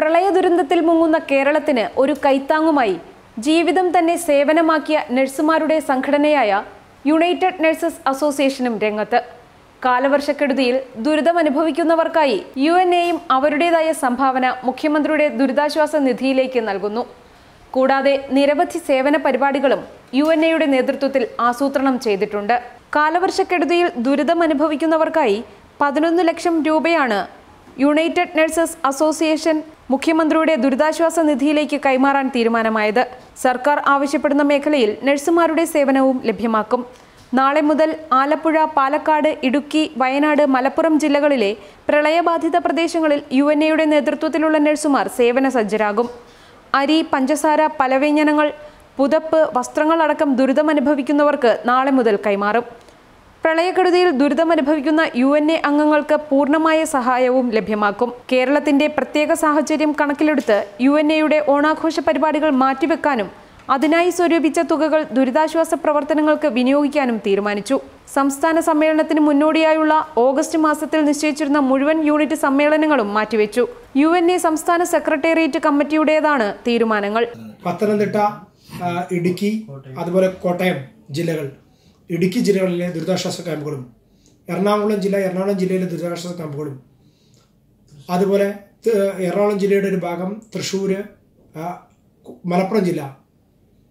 പ്രളയ ദുരന്തത്തിൽ മുങ്ങുന്ന കേരളത്തിന് ഒരു കൈത്താങ്ങുമായി ജീവിതം തന്നെ സേവനമാക്കിയ നഴ്സുമാരുടെ സംഘടനയായ യുണൈറ്റഡ് നഴ്സസ് അസോസിയേഷനും രംഗത്ത്. കാലവർഷക്കെടുതിയിൽ ദുരിതമനുഭവിക്കുന്നവർക്കായി യു എൻ എയും അവരുടേതായ സംഭാവന മുഖ്യമന്ത്രിയുടെ ദുരിതാശ്വാസ നിധിയിലേക്ക് നൽകുന്നു. കൂടാതെ നിരവധി സേവന പരിപാടികളും യു എൻ എയുടെ നേതൃത്വത്തിൽ ആസൂത്രണം ചെയ്തിട്ടുണ്ട്. കാലവർഷക്കെടുതിയിൽ ദുരിതമനുഭവിക്കുന്നവർക്കായി പതിനൊന്ന് ലക്ഷം രൂപയാണ് യുണൈറ്റഡ് നഴ്സസ് അസോസിയേഷൻ മുഖ്യമന്ത്രിയുടെ ദുരിതാശ്വാസ നിധിയിലേക്ക് കൈമാറാൻ തീരുമാനമായത്. സർക്കാർ ആവശ്യപ്പെടുന്ന മേഖലയിൽ നഴ്സുമാരുടെ സേവനവും ലഭ്യമാക്കും. നാളെ മുതൽ ആലപ്പുഴ പാലക്കാട് ഇടുക്കി വയനാട് മലപ്പുറം ജില്ലകളിലെ പ്രളയബാധിത പ്രദേശങ്ങളിൽ യു എൻ എയുടെ നേതൃത്വത്തിലുള്ള നഴ്സുമാർ സേവന സജ്ജരാകും. അരി പഞ്ചസാര പലവ്യഞ്ജനങ്ങൾ പുതപ്പ് വസ്ത്രങ്ങളടക്കം ദുരിതമനുഭവിക്കുന്നവർക്ക് നാളെ മുതൽ കൈമാറും. പ്രളയക്കെടുതിയിൽ ദുരിതമനുഭവിക്കുന്ന യു എൻ എ അംഗങ്ങൾക്ക് പൂർണമായ സഹായവും ലഭ്യമാക്കും. കേരളത്തിന്റെ പ്രത്യേക സാഹചര്യം കണക്കിലെടുത്ത് യു എൻ എയുടെ ഓണാഘോഷ പരിപാടികൾ മാറ്റിവെക്കാനും അതിനായി സ്വരൂപിച്ച തുകകൾ ദുരിതാശ്വാസ പ്രവർത്തനങ്ങൾക്ക് വിനിയോഗിക്കാനും തീരുമാനിച്ചു. സംസ്ഥാന സമ്മേളനത്തിന് മുന്നോടിയായുള്ള ഓഗസ്റ്റ് മാസത്തിൽ നിശ്ചയിച്ചിരുന്ന മുഴുവൻ യൂണിറ്റ് സമ്മേളനങ്ങളും മാറ്റിവെച്ചു. യു എൻ എ സംസ്ഥാന സെക്രട്ടേറിയറ്റ് കമ്മിറ്റിയുടേതാണ് തീരുമാനങ്ങൾ. പത്തനംതിട്ട ഇടുക്കി അതുപോലെ കോട്ടയം ജില്ലകൾ. ഇടുക്കി ജില്ലകളിലെ ദുരിതാശ്വാസ ക്യാമ്പുകളും എറണാകുളം ജില്ല എറണാകുളം ജില്ലയിലെ ദുരിതാശ്വാസ ക്യാമ്പുകളും. അതുപോലെ എറണാകുളം ജില്ലയുടെ ഒരു ഭാഗം തൃശ്ശൂർ മലപ്പുറം ജില്ല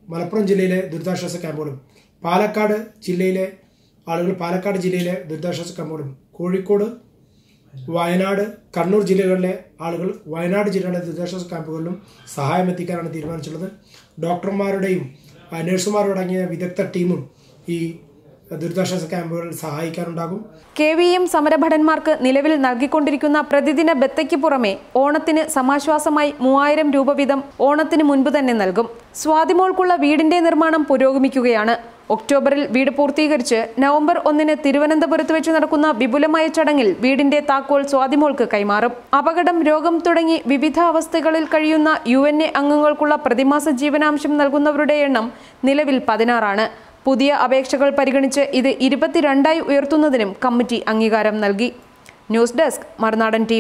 മലപ്പുറം ജില്ലയിലെ ദുരിതാശ്വാസ ക്യാമ്പുകളും പാലക്കാട് ജില്ലയിലെ ആളുകൾ പാലക്കാട് ജില്ലയിലെ ദുരിതാശ്വാസ ക്യാമ്പുകളും കോഴിക്കോട് വയനാട് കണ്ണൂർ ജില്ലകളിലെ ആളുകൾ വയനാട് ജില്ലയുടെ ദുരിതാശ്വാസ ക്യാമ്പുകളിലും സഹായം എത്തിക്കാനാണ് തീരുമാനിച്ചിട്ടുള്ളത്. ഡോക്ടർമാരുടെയും ആ, നഴ്സുമാരും അടങ്ങിയ വിദഗ്ധ ടീമും ഈ ദുരിതാശ്വാസ ക്യാമ്പുകളിൽ സഹായിക്കാനുണ്ടാകും കെ വി എം സമരഭടന്മാർക്ക് നിലവിൽ നൽകിക്കൊണ്ടിരിക്കുന്ന പ്രതിദിന ബത്തയ്ക്ക് പുറമെ ഓണത്തിന് സമാശ്വാസമായി മൂവായിരം രൂപ വീതം ഓണത്തിന് മുൻപ് തന്നെ നൽകും. സ്വാതിമോൾക്കുള്ള വീടിന്റെ നിർമ്മാണം പുരോഗമിക്കുകയാണ്. ഒക്ടോബറിൽ വീട് പൂർത്തീകരിച്ച് നവംബർ ഒന്നിന് തിരുവനന്തപുരത്ത് വെച്ച് നടക്കുന്ന വിപുലമായ ചടങ്ങിൽ വീടിന്റെ താക്കോൽ സ്വാതിമോൾക്ക് കൈമാറും. അപകടം രോഗം തുടങ്ങി വിവിധ അവസ്ഥകളിൽ കഴിയുന്ന യു അംഗങ്ങൾക്കുള്ള പ്രതിമാസ ജീവനാംശം നൽകുന്നവരുടെ എണ്ണം നിലവിൽ പതിനാറാണ്. പുതിയ അപേക്ഷകൾ പരിഗണിച്ച് ഇത് ഇരുപത്തിരണ്ടായി ഉയർത്തുന്നതിനും കമ്മിറ്റി അംഗീകാരം നൽകി. ന്യൂസ് ഡെസ്ക് മറുനാടൻ ടി